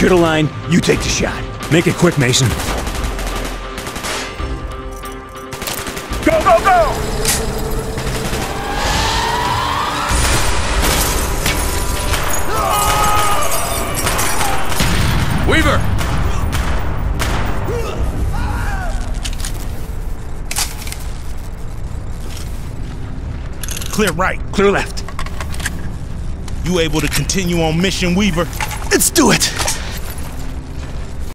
secure the line, you take the shot. Make it quick, Mason. Go, go, go! Weaver! Clear right. Clear left. You able to continue on mission, Weaver? Let's do it!